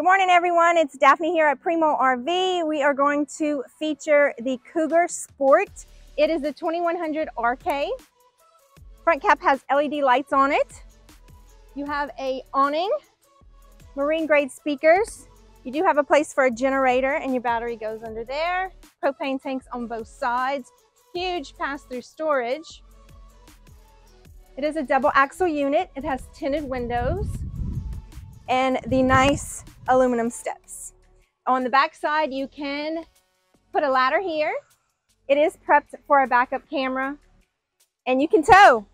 Good morning, everyone. It's Daphne here at Primeaux RV. We are going to feature the Cougar Sport. It is the 2100 RK. Front cap has LED lights on it. You have a awning, marine grade speakers. You do have a place for a generator and your battery goes under there. Propane tanks on both sides. Huge pass-through storage. It is a double axle unit. It has tinted windows and the nice aluminum steps. On the back side, you can put a ladder here. It is prepped for a backup camera and you can tow.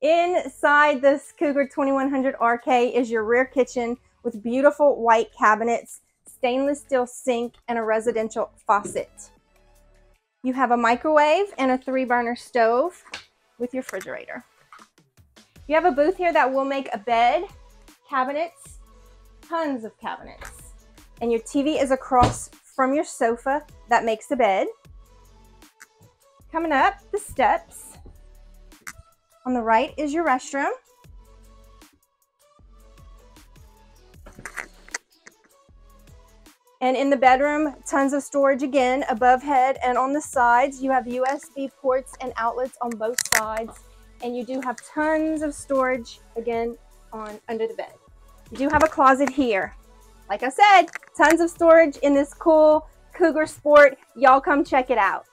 Inside this Cougar 2100 RK is your rear kitchen with beautiful white cabinets, stainless steel sink, and a residential faucet. You have a microwave and a three burner stove with your refrigerator. You have a booth here that will make a bed, cabinets, tons of cabinets. And your TV is across from your sofa that makes the bed. Coming up the steps. On the right is your restroom. And in the bedroom, tons of storage again above head and on the sides. You have USB ports and outlets on both sides and you do have tons of storage again on under the bed. You do have a closet here. Like I said, tons of storage in this cool Cougar Sport. Y'all come check it out.